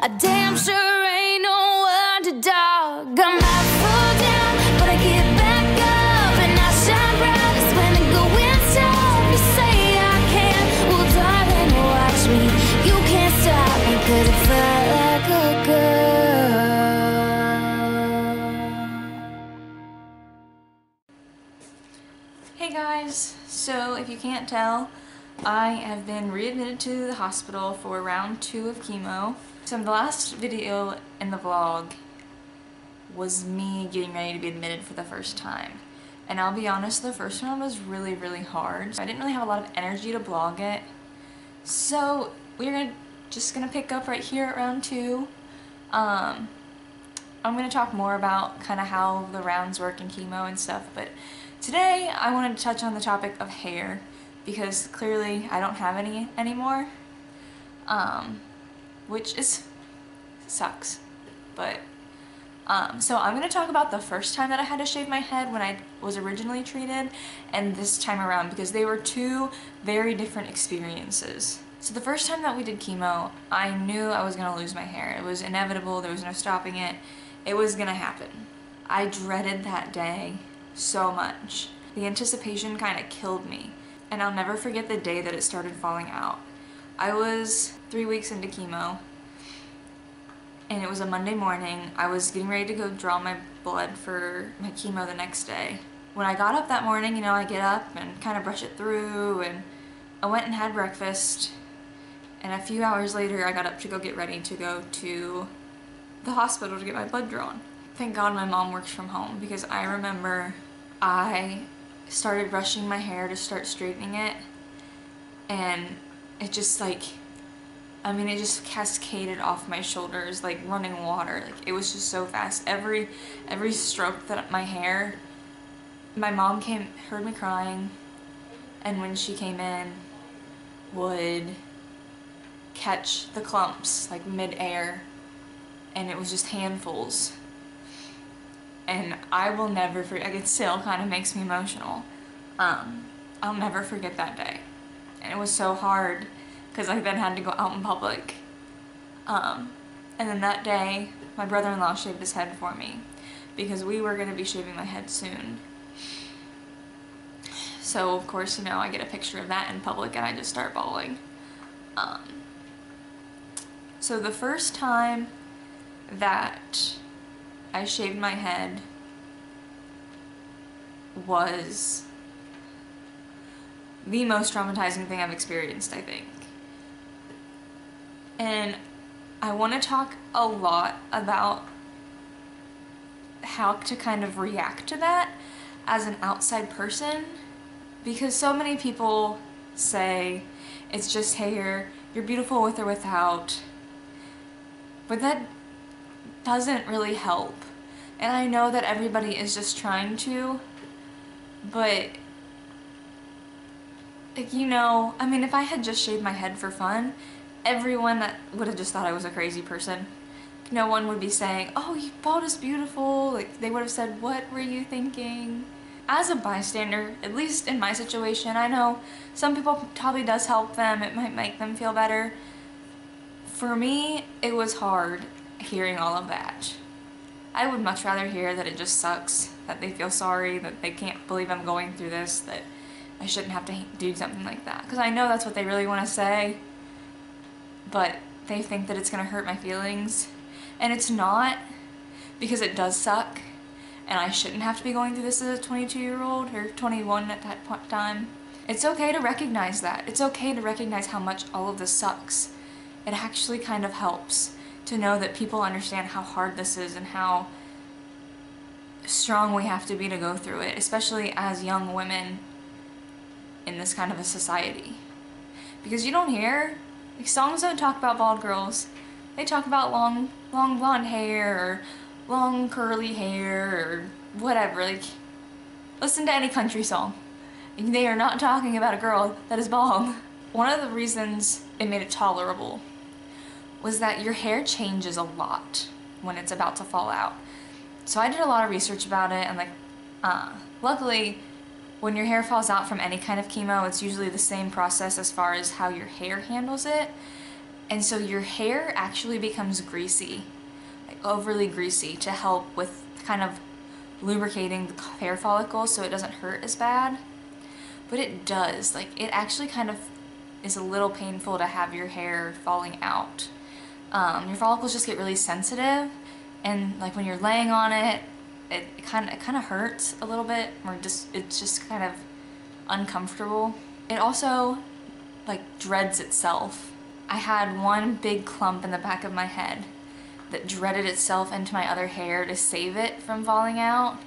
I damn sure ain't no underdog. I might fall down, but I get back up and I shine brightest when the going's tough. You say I can, well darling, watch me. You can't stop me 'cause I fly like a girl. Hey guys, so if you can't tell, I have been readmitted to the hospital for round two of chemo. So the last video in the vlog was me getting ready to be admitted for the first time. And I'll be honest, the first one was really, really hard. So I didn't really have a lot of energy to vlog it. So we're just gonna pick up right here at round two. Um, I'm gonna talk more about kind of how the rounds work in chemo and stuff, but today I wanted to touch on the topic of hair because clearly I don't have any anymore, um, which is sucks. But um, so I'm gonna talk about the first time that I had to shave my head when I was originally treated, and this time around because they were two very different experiences. So the first time that we did chemo, I knew I was gonna lose my hair. It was inevitable. There was no stopping it. It was gonna happen. I dreaded that day so much. The anticipation kind of killed me and I'll never forget the day that it started falling out. I was three weeks into chemo and it was a Monday morning. I was getting ready to go draw my blood for my chemo the next day. When I got up that morning, you know, I get up and kind of brush it through and I went and had breakfast and a few hours later I got up to go get ready to go to the hospital to get my blood drawn. Thank God my mom works from home because I remember I started brushing my hair to start straightening it and it just like I mean it just cascaded off my shoulders like running water like it was just so fast every every stroke that my hair my mom came heard me crying and when she came in would catch the clumps like mid-air and it was just handfuls and I will never forget, it still kind of makes me emotional. Um, I'll never forget that day. And it was so hard because I then had to go out in public. Um, and then that day, my brother-in-law shaved his head for me because we were going to be shaving my head soon. So of course, you know, I get a picture of that in public and I just start bawling. Um, so the first time that I shaved my head was the most traumatizing thing I've experienced, I think. And I want to talk a lot about how to kind of react to that as an outside person because so many people say it's just hair, you're beautiful with or without, but that doesn't really help. And I know that everybody is just trying to, but like you know, I mean if I had just shaved my head for fun, everyone that would have just thought I was a crazy person. No one would be saying, oh, you bald is beautiful. Like they would have said, what were you thinking? As a bystander, at least in my situation, I know some people probably does help them. It might make them feel better. For me, it was hard hearing all of that. I would much rather hear that it just sucks, that they feel sorry, that they can't believe I'm going through this, that I shouldn't have to do something like that. Because I know that's what they really want to say, but they think that it's going to hurt my feelings. And it's not, because it does suck, and I shouldn't have to be going through this as a 22 year old, or 21 at that time. It's okay to recognize that. It's okay to recognize how much all of this sucks. It actually kind of helps to know that people understand how hard this is and how strong we have to be to go through it, especially as young women in this kind of a society. Because you don't hear, like songs don't talk about bald girls. They talk about long, long blonde hair or long curly hair or whatever. Like, listen to any country song. They are not talking about a girl that is bald. One of the reasons it made it tolerable was that your hair changes a lot when it's about to fall out. So I did a lot of research about it and like, uh, luckily when your hair falls out from any kind of chemo, it's usually the same process as far as how your hair handles it. And so your hair actually becomes greasy, like overly greasy to help with kind of lubricating the hair follicles so it doesn't hurt as bad. But it does, like it actually kind of is a little painful to have your hair falling out. Um, your follicles just get really sensitive and like when you're laying on it, it kind of it kind of hurts a little bit or just it's just kind of uncomfortable. It also like dreads itself. I had one big clump in the back of my head that dreaded itself into my other hair to save it from falling out.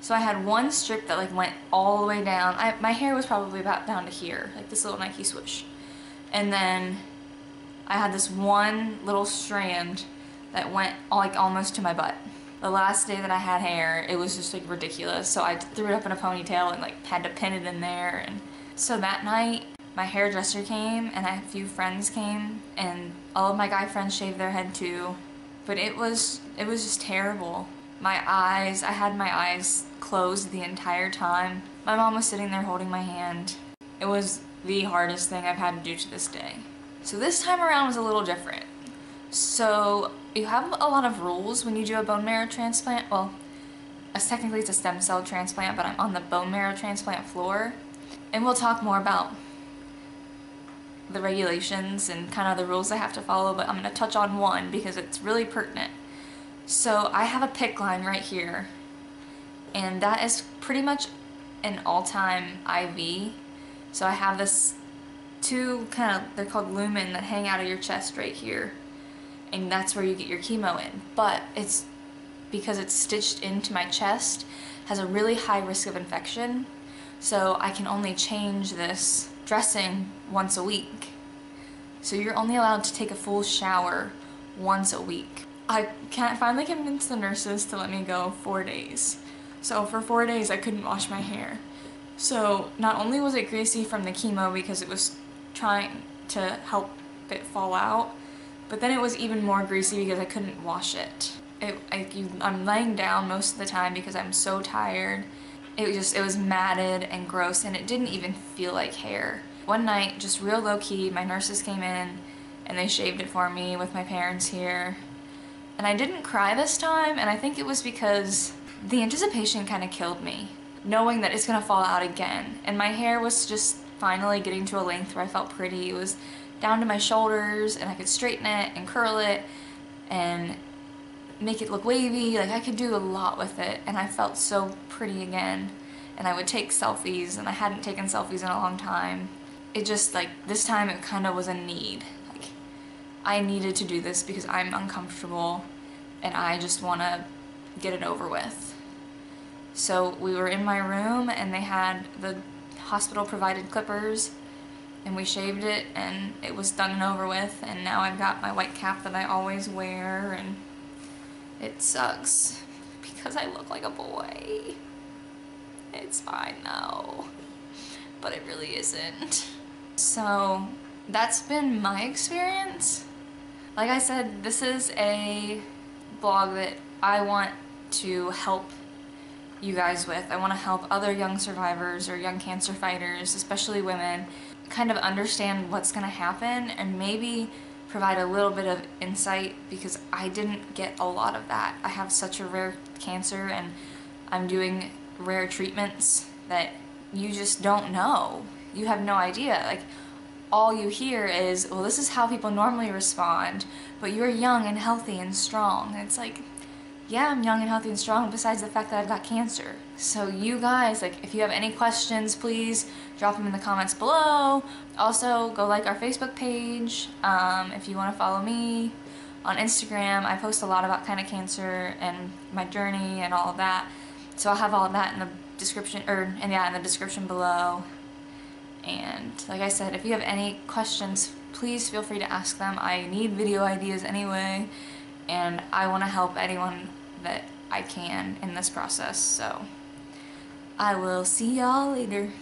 So I had one strip that like went all the way down. I, my hair was probably about down to here, like this little Nike swoosh. And then I had this one little strand that went like almost to my butt. The last day that I had hair, it was just like ridiculous. So I threw it up in a ponytail and like had to pin it in there. And so that night, my hairdresser came and a few friends came and all of my guy friends shaved their head too. But it was, it was just terrible. My eyes, I had my eyes closed the entire time. My mom was sitting there holding my hand. It was the hardest thing I've had to do to this day. So this time around was a little different. So you have a lot of rules when you do a bone marrow transplant. Well, technically it's a stem cell transplant, but I'm on the bone marrow transplant floor. And we'll talk more about the regulations and kind of the rules I have to follow, but I'm going to touch on one because it's really pertinent. So I have a PICC line right here, and that is pretty much an all-time IV. So I have this two kind of, they're called lumen that hang out of your chest right here. And that's where you get your chemo in. But it's, because it's stitched into my chest, has a really high risk of infection. So I can only change this dressing once a week. So you're only allowed to take a full shower once a week. I can't finally convince the nurses to let me go four days. So for four days I couldn't wash my hair. So not only was it greasy from the chemo because it was trying to help it fall out, but then it was even more greasy because I couldn't wash it. it I, I'm laying down most of the time because I'm so tired it was just, it was matted and gross and it didn't even feel like hair. One night, just real low key, my nurses came in and they shaved it for me with my parents here. And I didn't cry this time and I think it was because the anticipation kind of killed me. Knowing that it's gonna fall out again. And my hair was just finally getting to a length where I felt pretty. It was down to my shoulders and I could straighten it and curl it and make it look wavy. Like I could do a lot with it and I felt so pretty again. And I would take selfies and I hadn't taken selfies in a long time. It just like, this time it kind of was a need. Like I needed to do this because I'm uncomfortable and I just want to get it over with. So we were in my room and they had the hospital provided clippers and we shaved it and it was done and over with and now I've got my white cap that I always wear and it sucks because I look like a boy. It's fine though, but it really isn't. So that's been my experience. Like I said, this is a blog that I want to help you guys with. I want to help other young survivors or young cancer fighters, especially women, kind of understand what's going to happen and maybe provide a little bit of insight because I didn't get a lot of that. I have such a rare cancer and I'm doing rare treatments that you just don't know. You have no idea. Like all you hear is, well, this is how people normally respond, but you're young and healthy and strong. It's like, yeah, I'm young and healthy and strong besides the fact that I've got cancer. So you guys, like if you have any questions, please drop them in the comments below. Also, go like our Facebook page. Um, if you want to follow me on Instagram, I post a lot about kind of cancer and my journey and all of that. So I'll have all that in the description, or yeah, in the description below. And like I said, if you have any questions, please feel free to ask them. I need video ideas anyway, and I want to help anyone that I can in this process. So I will see y'all later.